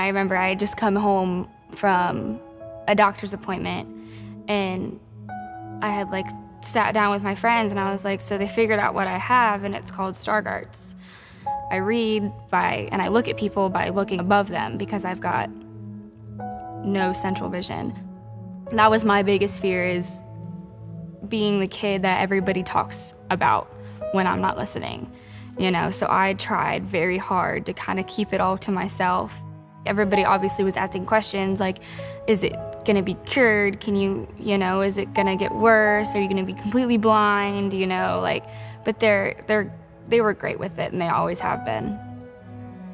I remember I had just come home from a doctor's appointment and I had like sat down with my friends and I was like, so they figured out what I have and it's called Stargardt's. I read by, and I look at people by looking above them because I've got no central vision. That was my biggest fear is being the kid that everybody talks about when I'm not listening. You know, so I tried very hard to kind of keep it all to myself. Everybody obviously was asking questions like, is it gonna be cured? Can you, you know, is it gonna get worse? Are you gonna be completely blind? You know, like, but they're, they're, they were great with it and they always have been.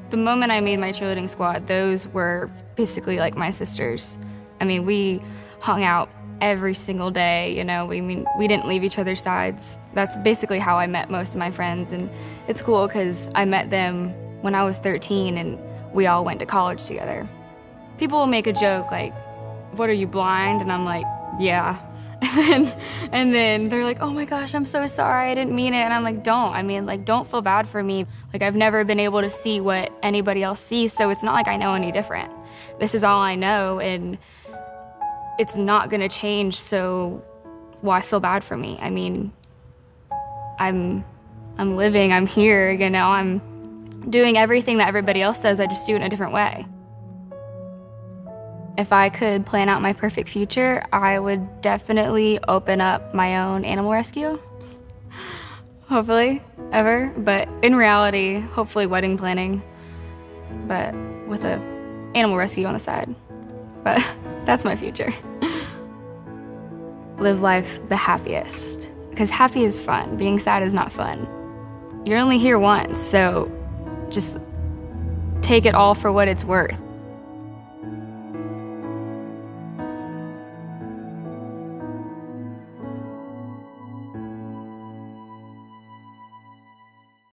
The moment I made my cheerleading squad, those were basically like my sisters. I mean, we hung out every single day, you know, we mean we didn't leave each other's sides. That's basically how I met most of my friends and it's cool cuz I met them when I was 13 and we all went to college together. People will make a joke like, "What are you blind?" and I'm like, "Yeah." And then, and then they're like, "Oh my gosh, I'm so sorry. I didn't mean it." And I'm like, "Don't. I mean, like don't feel bad for me. Like I've never been able to see what anybody else sees, so it's not like I know any different. This is all I know and it's not going to change, so why feel bad for me? I mean, I'm I'm living, I'm here, you know, I'm doing everything that everybody else does. I just do it in a different way. If I could plan out my perfect future, I would definitely open up my own animal rescue. Hopefully, ever. But in reality, hopefully wedding planning, but with a animal rescue on the side. But that's my future. Live life the happiest. Because happy is fun, being sad is not fun. You're only here once, so just take it all for what it's worth.